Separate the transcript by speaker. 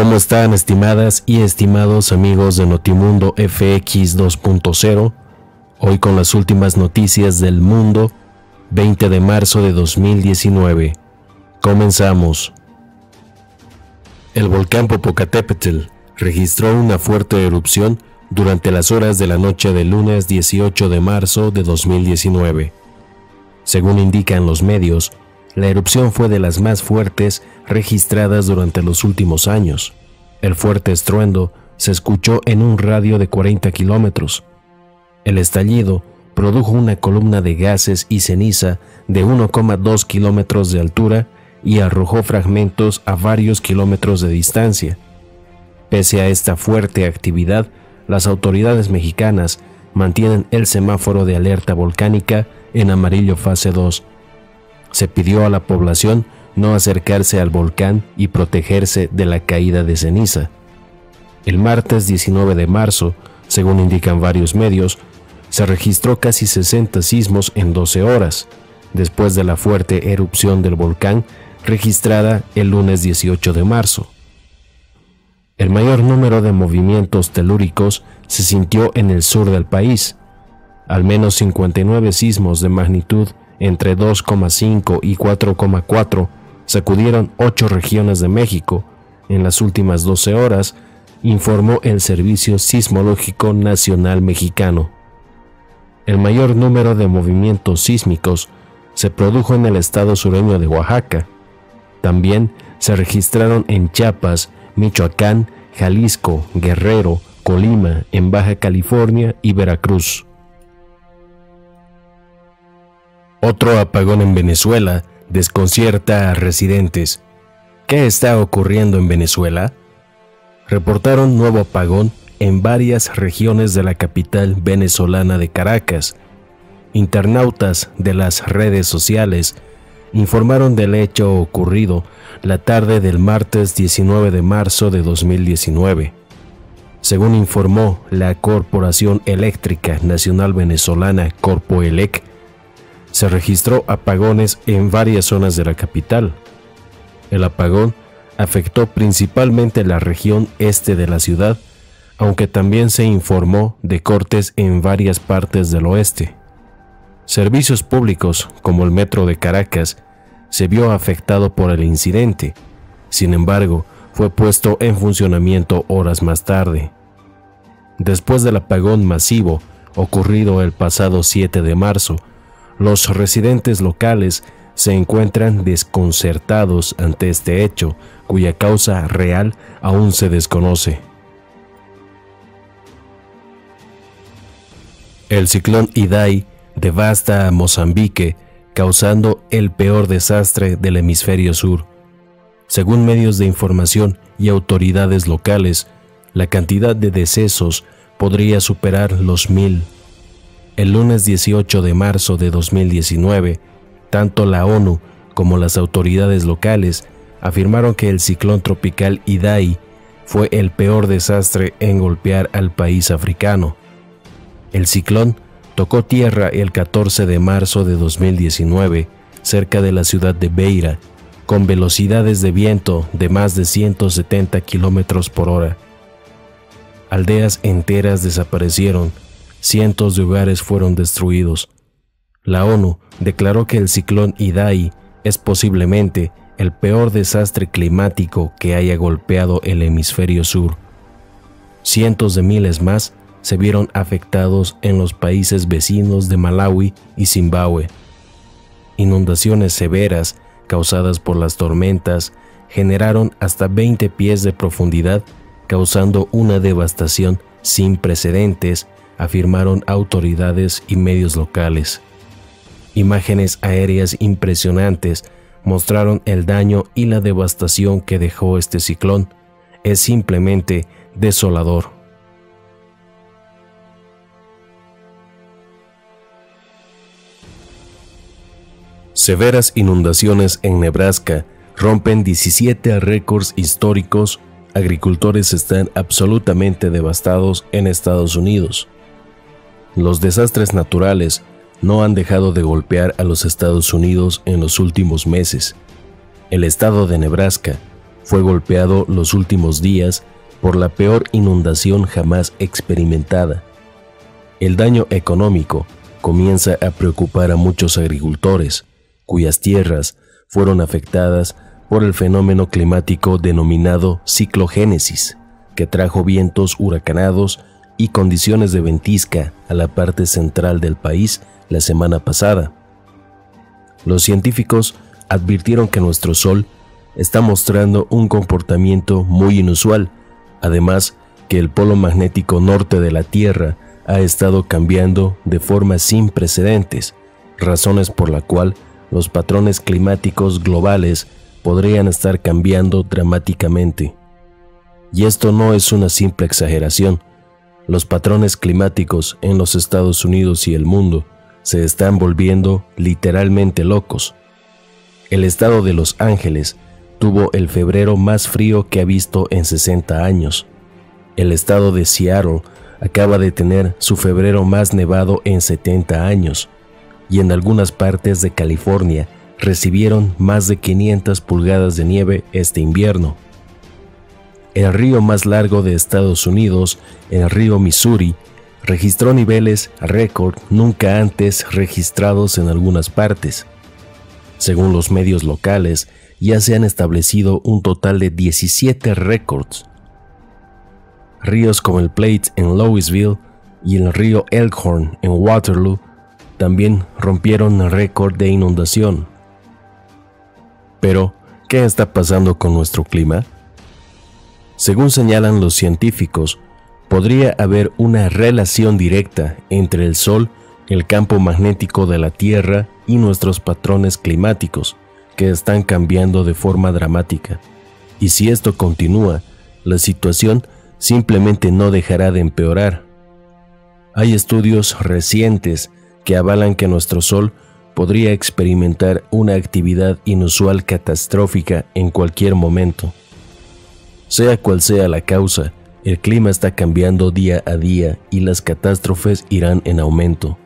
Speaker 1: ¿Cómo están estimadas y estimados amigos de Notimundo FX 2.0? Hoy con las últimas noticias del mundo, 20 de marzo de 2019. Comenzamos. El volcán Popocatépetl registró una fuerte erupción durante las horas de la noche del lunes 18 de marzo de 2019. Según indican los medios, la erupción fue de las más fuertes registradas durante los últimos años. El fuerte estruendo se escuchó en un radio de 40 kilómetros. El estallido produjo una columna de gases y ceniza de 1,2 kilómetros de altura y arrojó fragmentos a varios kilómetros de distancia. Pese a esta fuerte actividad, las autoridades mexicanas mantienen el semáforo de alerta volcánica en amarillo fase 2 se pidió a la población no acercarse al volcán y protegerse de la caída de ceniza. El martes 19 de marzo, según indican varios medios, se registró casi 60 sismos en 12 horas, después de la fuerte erupción del volcán registrada el lunes 18 de marzo. El mayor número de movimientos telúricos se sintió en el sur del país. Al menos 59 sismos de magnitud entre 2,5 y 4,4 sacudieron ocho regiones de México en las últimas 12 horas, informó el Servicio Sismológico Nacional Mexicano. El mayor número de movimientos sísmicos se produjo en el estado sureño de Oaxaca. También se registraron en Chiapas, Michoacán, Jalisco, Guerrero, Colima, en Baja California y Veracruz. Otro apagón en Venezuela desconcierta a residentes. ¿Qué está ocurriendo en Venezuela? Reportaron nuevo apagón en varias regiones de la capital venezolana de Caracas. Internautas de las redes sociales informaron del hecho ocurrido la tarde del martes 19 de marzo de 2019. Según informó la Corporación Eléctrica Nacional Venezolana Corpoelec, se registró apagones en varias zonas de la capital. El apagón afectó principalmente la región este de la ciudad, aunque también se informó de cortes en varias partes del oeste. Servicios públicos, como el metro de Caracas, se vio afectado por el incidente. Sin embargo, fue puesto en funcionamiento horas más tarde. Después del apagón masivo ocurrido el pasado 7 de marzo, los residentes locales se encuentran desconcertados ante este hecho, cuya causa real aún se desconoce. El ciclón Idai devasta a Mozambique, causando el peor desastre del hemisferio sur. Según medios de información y autoridades locales, la cantidad de decesos podría superar los mil. El lunes 18 de marzo de 2019, tanto la ONU como las autoridades locales afirmaron que el ciclón tropical Idai fue el peor desastre en golpear al país africano. El ciclón tocó tierra el 14 de marzo de 2019 cerca de la ciudad de Beira, con velocidades de viento de más de 170 kilómetros por hora. Aldeas enteras desaparecieron cientos de hogares fueron destruidos. La ONU declaró que el ciclón Idai es posiblemente el peor desastre climático que haya golpeado el hemisferio sur. Cientos de miles más se vieron afectados en los países vecinos de Malawi y Zimbabue. Inundaciones severas causadas por las tormentas generaron hasta 20 pies de profundidad, causando una devastación sin precedentes afirmaron autoridades y medios locales. Imágenes aéreas impresionantes mostraron el daño y la devastación que dejó este ciclón. Es simplemente desolador. Severas inundaciones en Nebraska rompen 17 récords históricos. Agricultores están absolutamente devastados en Estados Unidos. Los desastres naturales no han dejado de golpear a los Estados Unidos en los últimos meses. El estado de Nebraska fue golpeado los últimos días por la peor inundación jamás experimentada. El daño económico comienza a preocupar a muchos agricultores, cuyas tierras fueron afectadas por el fenómeno climático denominado ciclogénesis, que trajo vientos huracanados y condiciones de ventisca a la parte central del país la semana pasada. Los científicos advirtieron que nuestro Sol está mostrando un comportamiento muy inusual, además que el polo magnético norte de la Tierra ha estado cambiando de forma sin precedentes, razones por la cual los patrones climáticos globales podrían estar cambiando dramáticamente. Y esto no es una simple exageración. Los patrones climáticos en los Estados Unidos y el mundo se están volviendo literalmente locos. El estado de Los Ángeles tuvo el febrero más frío que ha visto en 60 años. El estado de Seattle acaba de tener su febrero más nevado en 70 años y en algunas partes de California recibieron más de 500 pulgadas de nieve este invierno. El río más largo de Estados Unidos, el río Missouri, registró niveles récord nunca antes registrados en algunas partes. Según los medios locales, ya se han establecido un total de 17 récords. Ríos como el Plate en Louisville y el río Elkhorn en Waterloo también rompieron récord de inundación. Pero, ¿qué está pasando con nuestro clima? Según señalan los científicos, podría haber una relación directa entre el Sol, el campo magnético de la Tierra y nuestros patrones climáticos, que están cambiando de forma dramática. Y si esto continúa, la situación simplemente no dejará de empeorar. Hay estudios recientes que avalan que nuestro Sol podría experimentar una actividad inusual catastrófica en cualquier momento. Sea cual sea la causa, el clima está cambiando día a día y las catástrofes irán en aumento.